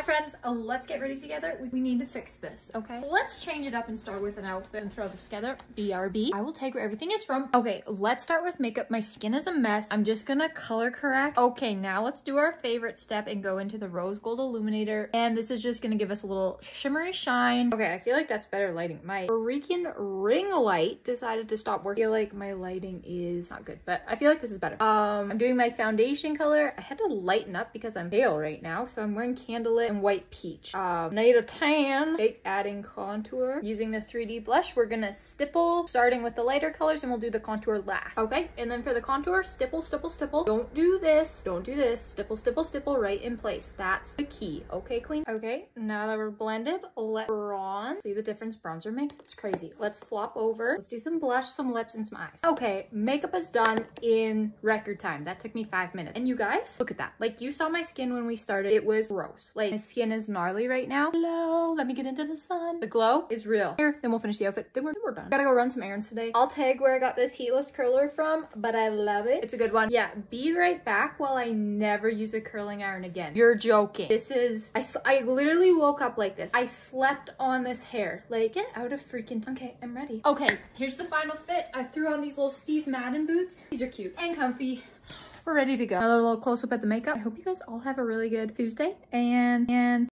Hi friends, uh, let's get ready together. We, need to fix this, okay? Let's change it up and start with an outfit and throw this together. BRB. I will take where everything is from. Okay, let's start with makeup. My skin is a mess. I'm just gonna color correct. Okay, now let's do our favorite step and go into the rose gold illuminator. And this is just gonna give us a little shimmery shine. Okay, I feel like that's better lighting. My freaking ring light decided to stop working. I feel like my lighting is not good, but I feel like this is better. Um, I'm doing my foundation color. I had to lighten up because I'm pale right now, so I'm wearing candle and white peach. Um, native tan, adding contour. Using the 3D brush, we're gonna stipple, starting with the lighter colors, and we'll do the contour last. Okay, and then for the contour, stipple, stipple, stipple. Don't do this, don't do this. Stipple, stipple, stipple right in place. That's the key, okay, queen? Okay, now that we're blended, let bronze. See the difference bronzer makes? It's crazy. Let's flop over. Let's do some blush, some lips, and some eyes. Okay, makeup is done in record time. That took me five minutes. And you guys, look at that. Like you saw my skin when we started, it was gross. Like my skin is gnarly right now. Hello, let me get into the sun. The glow is real. Here, then we'll finish the outfit. Then we're, we're done. Gotta go run some errands today. I'll tag where I got this heatless curler from, but I love it. It's a good one. Yeah, be right back while I never use a curling iron again. You're joking. This is, I, I literally woke up like this. I slept on this hair. Like, get out of freaking, okay, I'm ready. Okay, here's the final fit. I threw on these little Steve Madden boots. These are cute and comfy we're ready to go. Another little close up at the makeup. I hope you guys all have a really good Tuesday and, and